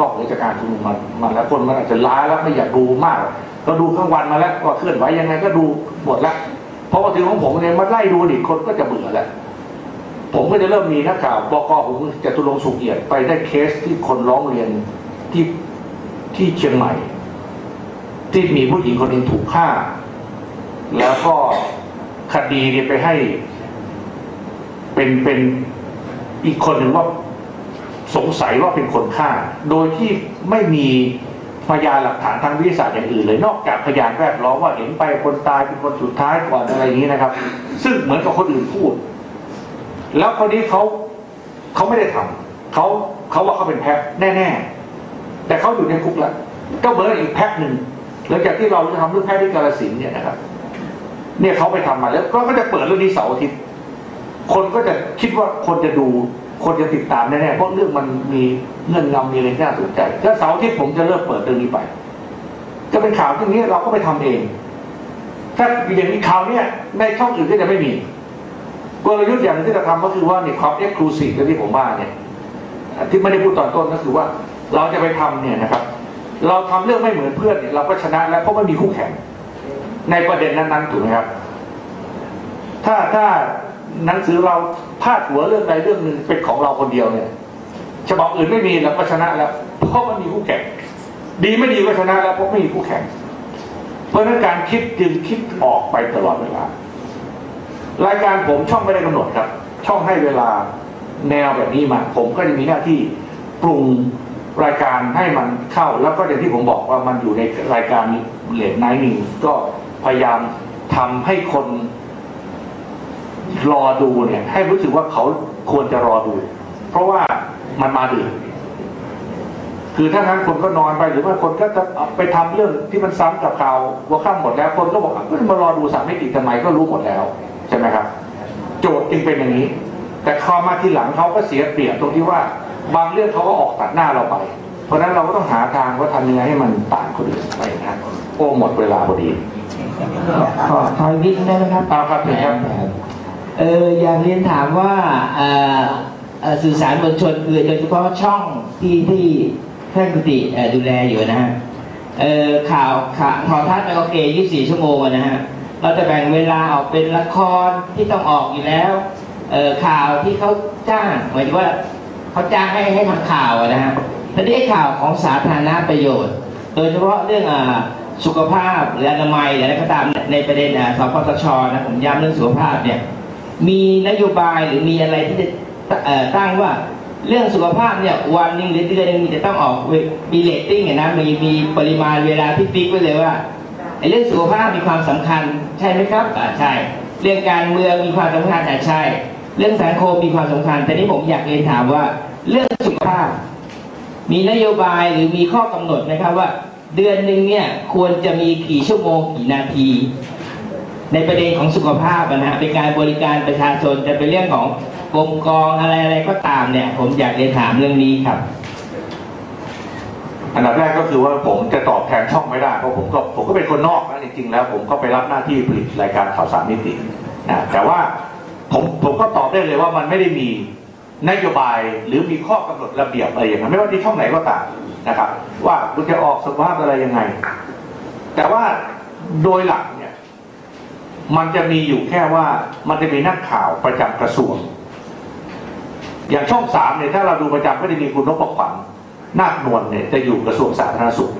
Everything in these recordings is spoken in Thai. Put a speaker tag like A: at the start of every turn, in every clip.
A: นอกเหนือจากการชุมนุมมันมันแล้วคนมันอาจจะล้าแล้วไม่อยากดูมาก ก็ดูทั้งวันมาแล้วก็เคลื่อนไหวยังไงก็ดูหมดแล้วเพราะว่าถึงของผมเนี่ยมาไล่ดูอีกคนก็จะเบื่อแล้วผมก็จะเริ่มมีนักข่าวบกผมจะตุลงสุขเอียดไปได้เคสที่คนร้องเรียนที่ที่เชียงใหม่ ที่มีผู้หญิงคนหนึ่งถูกฆ่า แล้วก็คดีเนี่ยไปให้ เป็นเป็นอีกคนหนึ่งว่า สงสัยว่าเป็นคนฆ่า โดยที่ไม่มีพยานหลักฐานทางวิทยาศาสตร์อย่างอื่นเลย นอกจากพยานแวดล้อมว่าเห็นไปคนตายเป็นคนสุดท้ายก่อนอะไรอย่างนี้นะครับ ซึ่งเหมือนกับคนอื่นพูด แล้วคนนี้เขาเขาไม่ได้ทำเขาเขาว่าเขาเป็นแพ้แน่ ๆ แต่เขาอยู่ในคุกแล้วก็เหมือนอีกแพ็คหนึ่งหลังจากที่เราจะทำเรื่องแพ้ที่กาลสินเนี่ยนะครับ เนี่ยเขาไปทำมาแล้วก็ก็จะเปิดเรื่องนี้เสาร์อาทิตย์คนก็จะคิดว่าคนจะดู คนจะติดตามแน่ๆเพราะเรื่องมันมีเงื่อนงำมีอะไรที่น่าสนใจถ้าเสาร์ทิตย์ผมจะเริ่มเปิดเรื่องนี้ไป จะเป็นข่าวที่นี้เราก็ไปทำเอง ถ้าอย่างนี้ข่าวเนี่ยในช่องอื่นก็จะไม่มีกลยุทธ์อย่างที่จะทำก็คือว่าเนี่ยความเอ็กซ์คลูซีฟที่ผมว่าเนี่ยที่ไม่ได้พูดตอนต้นก็คือว่าเราจะไปทำเนี่ยนะครับ เราทำเรื่องไม่เหมือนเพื่อนเนี่ยเราก็ชนะแล้วเพราะไม่มีคู่แข่งในประเด็นนั้นๆถูกไหมครับ ถ้าถ้าหนังสือเราพาดหัวเรื่องใดเรื่องหนึ่งเป็นของเราคนเดียวเนี่ยฉบับอื่นไม่มีเราก็ชนะแล้ว เพราะมันมีคู่แข่ง ดีไม่ดีก็ชนะแล้วเพราะไม่มีคู่แข่ง เพราะนั้นการคิดจึงคิดออกไปตลอดเวลา รายการผมช่องไม่ได้กำหนดครับ ช่องให้เวลาแนวแบบนี้มา ผมก็จะมีหน้าที่ปรุงรายการให้มันเข้า แล้วก็อย่างที่ผมบอกว่ามันอยู่ในรายการเลดไนท์นิวก็พยายามทำให้คน รอดูเนี่ยให้รู้สึกว่าเขาควรจะรอดู เพราะว่ามันมาดึกคือถ้างั้นคนก็นอนไปหรือว่าคนก็จะเอาไปทำเรื่องที่มันซ้ำกับข่าวหัวข้ามหมดแล้วคนก็บอกอะก็มารอดูสามมิติทำไมก็รู้หมดแล้วใช่ไหมครับ โจทย์จึงเป็นอย่างนี้ แต่พอมาทีหลังเขาก็เสียเปรียบตรงที่ว่า บางเรื่องเขาก็ออกตัดหน้าเราไป เพราะฉะนั้นเราก็ต้องหาทางว่าทำยังไงให้มันต่างคนอื่นไปนะโอ้หมดเวลาพอดี
B: ขอขออีกนิดนึงได้ไหมครับ
A: เอาครับเชิญครับ
B: เอออยากเรียนถามว่าสื่อสารมวลชนคือโดยเฉพาะช่องที่ที่ท่านกุติดูแลอยู่นะฮะข่าวข่าวข่าทัศน์โอเค 24 ชั่วโมงนะฮะเราจะแบ่งเวลาออกเป็นละครที่ต้องออกอยู่แล้วข่าวที่เขาจ้างหมายถึงว่าเขาจ้างให้ให้ทำข่าวนะฮะทีนี้ข่าวของสาธารณประโยชน์ โดยเฉพาะเรื่องสุขภาพหรืออนามัยหรืออะไรก็ตามในประเด็นสปสชนะผมย้ำเรื่องสุขภาพเนี่ย มีนโยบายหรือมีอะไรที่จะตั้งว่าเรื่องสุขภาพเนี่ยวันหนึงหรือเดือนหนึงจะต้องออกมีเรตติ้งนะมีมีปริมาณเวลาที่ fix ไว้เลยว่าไอ้เรื่องสุขภาพมีความสำคัญใช่ไหมครับอ่าใช่ เรื่องการเมืองมีความสำคัญอ่าใช่ เรื่องสังคมมีความสำคัญ แต่นี้ผมอยากเรียนถามว่า เรื่องสุขภาพ มีนโยบายหรือมีข้อกำหนดไหมครับว่า เดือนหนึ่งเนี่ยควรจะมีกี่ชั่วโมงกี่นาที ในประเด็นของสุขภาพนะฮะเป็นการบริการประชาชนจะเป็นเรื่องของกรมกองอะไรอะไรก็ตามเนี่ย ผมอยากเรียนถามเรื่องนี้ครับ
A: อันดับแรกก็คือว่าผมจะตอบแทนช่องไม่ได้เพราะผมก็ผมก็เป็นคนนอกนะจริงๆแล้ว ผมก็ไปรับหน้าที่ผลิตรายการข่าวสารมิตินะแต่ว่าผมผมก็ตอบได้เลยว่ามันไม่ได้มีนโยบายหรือมีข้อกำหนดระเบียบอะไรอย่างนั้นไม่ว่าที่ช่องไหนก็ตามนะครับ ว่าคุณจะออกสุขภาพอะไรยังไง แต่ว่าโดยหลัก มันจะมีอยู่แค่ว่ามันจะมีนักข่าวประจำกระทรวง อย่างช่องสามเนี่ยถ้าเราดูประจำก็จะมีคุณนพขวัญนาคนวลเนี่ยจะอยู่กระทรวงสาธารณสุข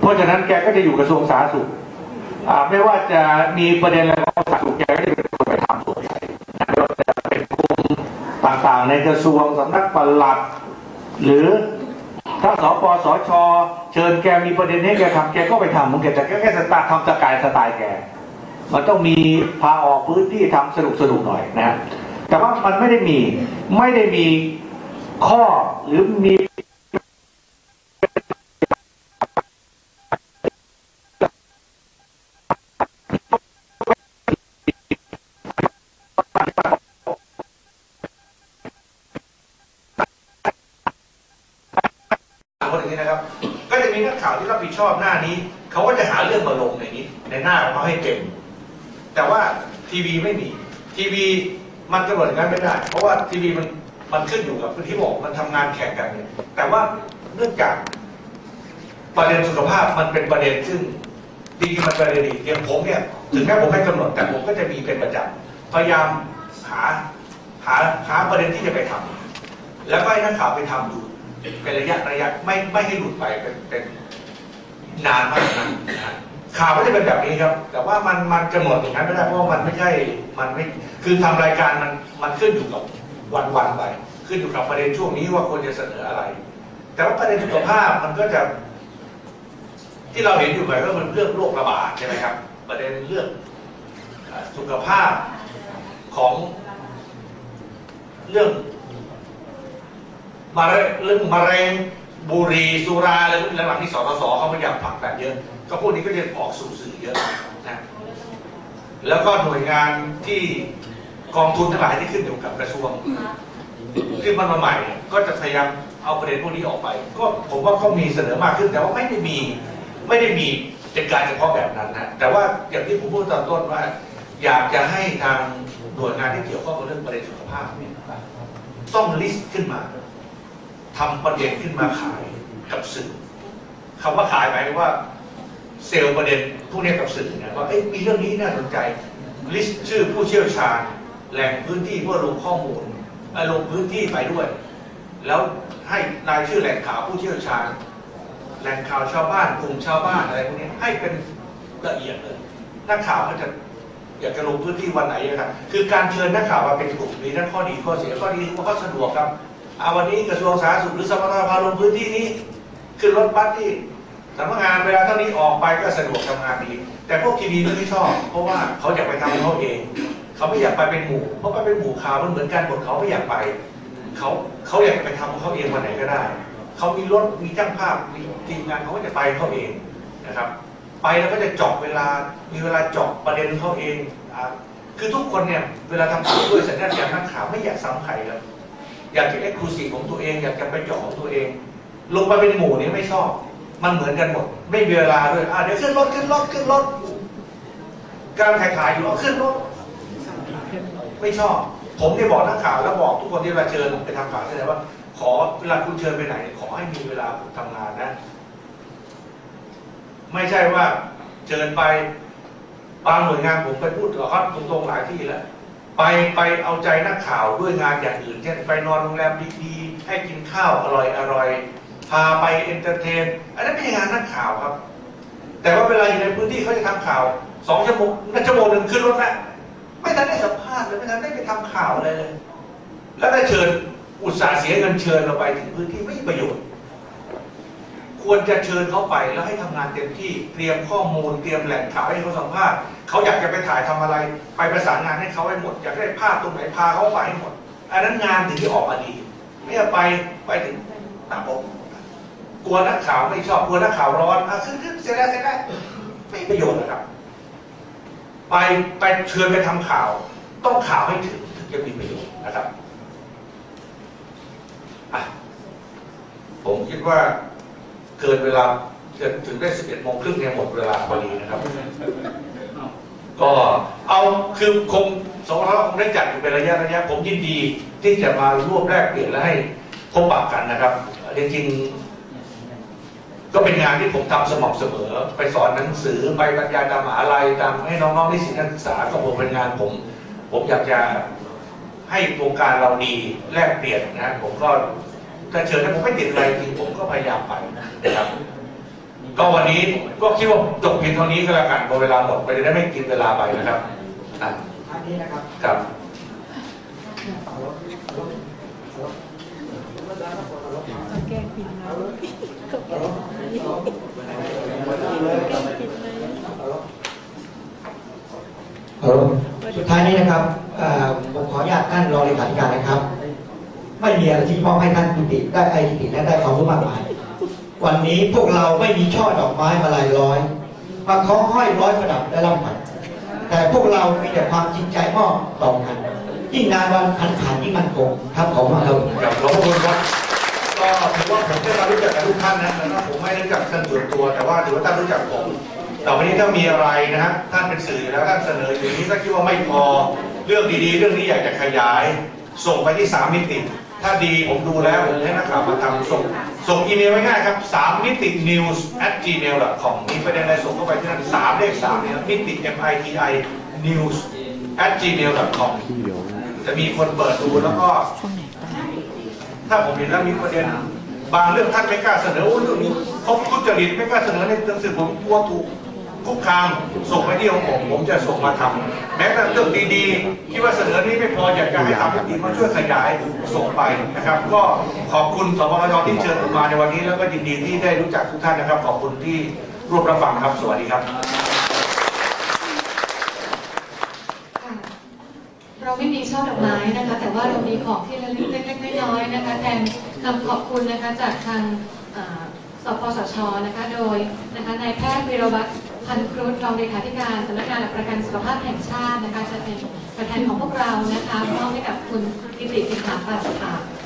A: เพราะฉะนั้นแกก็จะอยู่กระทรวงสาธารณสุขอ่าไม่ว่าจะมีประเด็นอะไรของสาธารณสุขแกก็จะเป็นคนไปทำส่วนใหญ่ไม่ว่าจะเป็นกลุ่มต่างๆ ในกระทรวงสำนักปลัด หรือถ้าสปสช เชิญแกมีประเด็นให้แกทำแกก็ไปทำมันแกจะแค่แค่สไตล์ทำสกายสไตล์แก มันต้องมีพาออกพื้นที่ทำสนุกสนุกๆหน่อยนะ แต่ว่ามันไม่ได้มีไม่ได้มีข้อหรือมีคนอย่างนี้นะครับก็จะมีนักข่าวที่รับผิดชอบหน้านี้ เขาก็จะหาเรื่องมาลงในนี้ ในหน้าของเขาให้เต็ม แต่ว่าทีวีไม่มี ทีวีมันกำหนดอย่างนั้นไม่ได้ เพราะว่าทีวีมันมันขึ้นอยู่กับที่บอกมันทำงานแข่งกันเนี่ยแต่ว่าเนื่องจากประเด็นสุขภาพมันเป็นประเด็นซึ่งจริงๆมันประเด็นดีอย่างผมเนี่ยถึงแม้ผมไม่กำหนดแต่ผมก็จะมีเป็นประจำพยายามหาหาหาประเด็นที่จะไปทำแล้วก็ให้นักข่าวไปทำอยู่เป็นระยะระยะไม่ไม่ให้หลุดไปเป็นเป็นนานมากนะนะฮะ ข่าวก็จะเป็นแบบนี้ครับ แต่ว่ามันมันกำหนดอย่างนั้นไม่ได้เพราะว่ามันไม่ใช่มันไม่คือทำรายการมันมันขึ้นอยู่กับวันวันไป ขึ้นอยู่กับประเด็นช่วงนี้ว่าควรจะเสนออะไร แต่ว่าประเด็นสุขภาพมันก็จะ ที่เราเห็นอยู่ไปก็เป็นเรื่องโรคระบาดใช่ไหมครับ ประเด็นเรื่องสุขภาพของเรื่องมาเร็งเรื่องมะเร็งบุรีสุราอะไรหลังๆที่สสสเขาพยายามผลักดันเยอะ ก็พวกนี้ก็จะออกสู่สื่อเยอะนะแล้วก็หน่วยงานที่กองทุนทั้งหลายที่ขึ้นอยู่กับกระทรวงขึ้นมาใหม่ ก็จะพยายามเอาประเด็นพวกนี้ออกไป ก็ผมว่าก็มีเสนอมากขึ้น แต่ว่าไม่ได้มีไม่ได้มีเป็นการเฉพาะแบบนั้นนะแต่ว่าอย่างที่ผมพูดตอนต้นว่า อยากจะให้ทางหน่วยงานที่เกี่ยวข้องกับเรื่องประเด็นสุขภาพเนี่ยต้อง list ขึ้นมาทำประเด็นขึ้นมาขายกับสื่อคำว่าขายหมายถึงว่า sell ประเด็นพวกนี้กับสื่อเนี่ยว่าเอ๊ะมีเรื่องนี้น่าสนใจ list ชื่อผู้เชี่ยวชาญแหล่งพื้นที่เพื่อลงข้อมูลลงพื้นที่ไปด้วย แล้วให้รายชื่อแหล่งข่าวผู้เชี่ยวชาญ แหล่งข่าวชาวบ้านกลุ่มชาวบ้านอะไรพวกนี้ให้เป็นละเอียดเลยนักข่าวก็จะอยากจะลงพื้นที่วันไหนนะครับคือการเชิญนักข่าวมาเป็นกลุ่มมีทั้งข้อดีข้อเสียข้อดีคือว่าเขาสะดวกครับเอาวันนี้กระทรวงสาธารณสุขหรือสภาพาลงพื้นที่นี้ขึ้นรถบัสที่ สำนักงานเวลาเท่านี้ออกไปก็สะดวกทำงานดี แต่พวกทีวีไม่ชอบ เพราะว่าเขาอยากไปทำเขาเอง เขาไม่อยากไปเป็นหมู่ เพราะไปเป็นหมู่ข่าวมันเหมือนกันหมดเขาไม่อยากไป เขาเขาอยากไปทำของเขาเองวันไหนก็ได้ เขามีรถมีช่างภาพมีทีมงานเขาก็จะไปเขาเองนะครับ ไปแล้วก็จะเจาะเวลา มีเวลาเจาะประเด็นเขาเองอคือทุกคนเนี่ยเวลาทำข่าวด้วยสัญชาตญาณนักข่าวไม่อยากซ้ำใครครับอยากจะเอ็กซ์คลูซีฟของตัวเอง อยากจะไปเจาะของตัวเอง ลงไปเป็นหมู่นี้ไม่ชอบ มันเหมือนกันหมด ไม่มีเวลาด้วยอ่าเดี๋ยวขึ้นรถขึ้นรถขึ้นรถการถ่ายถ่ายอยู่เอาขึ้นรถไม่ชอบ ผมได้บอกนักข่าวแล้วบอกทุกคนที่มาเชิญไปทำข่าวเลยว่า ขอเวลาคุณเชิญไปไหน ขอให้มีเวลาทำงานนะ ไม่ใช่ว่าเชิญไปบางหน่วยงานผมไปพูดกับเขาตรงๆหลายที่แล้วไปไปเอาใจนักข่าวด้วยงานอย่างอื่นเช่นไปนอนโรงแรมดีๆให้กินข้าวอร่อยอร่อย พาไป entertain อันนั้นไม่ใช่งานนักข่าวครับ แต่ว่าเวลาอยู่ในพื้นที่เขาจะทำข่าวสองชั่วโมงนั่นชั่วโมงหนึ่งขึ้นรถแล้วไม่ทันได้สัมภาษณ์เลยไม่ทันได้ไปทำข่าวอะไรเลย แล้วได้เชิญอุตส่าห์เสียเงินเชิญเราไปถึงพื้นที่ไม่มีประโยชน์ ควรจะเชิญเขาไปแล้วให้ทำงานเต็มที่เตรียมข้อมูลเตรียมแหล่งข่าวให้เขาสัมภาษณ์เขาอยากจะไปถ่ายทำอะไร ไปประสานงานให้เขาให้หมด อยากได้ภาพตรงไหนพาเขาไปให้หมด อันนั้นงานถึงที่ออกมาดีไม่เอาไปไปถึงตามผม กลัวนักข่าวไม่ชอบกลัวนักข่าวร้อนอะขึ้นขึ้นเสร็จแล้วเสร็จแล้วไม่ประโยชน์นะครับ ไปไปเชิญไปทำข่าว ต้องข่าวให้ถึงถึงจะมีประโยชน์นะครับอะผมคิดว่าเกินเวลาจนถึงได้11โมงครึ่งเนี่ยหมดเวลาพอดีนะครับ ก็เอาคือคงสองเราคงได้จัดอยู่เป็นระยะระยะ ผมยินดีที่จะมาร่วมแลกเปลี่ยนและให้พบปะกันนะครับจริงๆ ก็เป็นงานที่ผมทำสม่ำเสมอ ไปสอนหนังสือไปบรรยายตามมหาลัยตามให้น้องๆนิสิตนักศึกษาก็ผมเป็นงานผม ผมอยากจะให้โครงการเราดีแลกเปลี่ยนนะผมก็ถ้าเชิญถ้าผมไม่ติดอะไรจริงผมก็พยายามไปนะครับ ก็วันนี้ก็คิดว่าจบเพียงเท่านี้ก็แล้วกันพอเวลาหมดไปจะได้ไม่กินเวลาไปนะครับอะ
C: อันนี้นะครับ
A: ครับ
D: แกล้งผิดนะ ก็แกล้งผิดแกล้งผิดเลย
C: เออสุดท้ายนี้นะครับผมขออนุญาตท่านรองเลขาธิการนะครับ ไม่มีอะไรที่มอบให้ท่านปิติได้ไอปิติและได้ความรู้มากมาย วันนี้พวกเราไม่มีช่อดอกไม้มาลายร้อยมาคล้องห้อยร้อยประดับและล่ำพันแต่พวกเรามีแต่ความจริงใจมอบต่อกันยิ่งนานวันขันขันยิ่งมันคงครับขอบคุณครับ
A: กับขอบพระคุณครับ ก็ถือว่าผมได้มารู้จักกับทุกท่านนะแต่ว่าผมไม่ได้รู้จักท่านส่วนตัว แต่ว่าถือว่าท่านรู้จักผมต่อไปนี้ถ้ามีอะไรนะฮะท่านเป็นสื่อแล้วท่านเสนออยู่นี้ถ้าคิดว่าไม่พอเรื่องดีๆ เรื่องนี้อยากจะขยาย ส่งไปที่สามมิติ ถ้าดีผมดูแล้วผมให้นักข่าวมาทำส่งส่งอีเมลไว้ง่ายครับสามมิติ news at gmail com มีประเด็นอะไรส่งเข้าไปที่นั่นสามเลขสามเนี่ยมิติ m i t i news at gmail com จะมีคนเปิดดูแล้วก็ ถ้าผมเห็นแล้วมีประเด็น บางเรื่องท่านไม่กล้าเสนอเรื่องนี้เขาทุจริตไม่กล้าเสนอในหนังสือผมกลัวถูกคุกคามส่งไปที่ของผมผมจะส่งมาทำแม้แต่เรื่องดีๆคิดว่าเสนอนี้ไม่พออยากจะให้ทำให้ดีมาช่วยขยายส่งไปนะครับ ก็ขอบคุณสปนที่เชิญผมมาในวันนี้แล้วก็ยินดีที่ได้รู้จักทุกท่านนะครับ ขอบคุณที่ร่วมรับฟังครับสวัสดีครับ
E: ค่ะเราไม่มีช่ อดอกไม้นะคะ แต่ว่าเรามีของที่ระลึกเล็กๆน้อยๆนะคะแทนคำขอบคุณนะคะจากทางสปสชนะคะโดยนะคะนายแพทย์วิรวัตรพันครุฑรองเลขาธิการสำนักงานหลักประกันสุขภาพแห่งชาตินะคะจะเป็นตัวแทนของพวกเรานะคะมอบให้กับคุณกิติสิงหาปัสค่ะ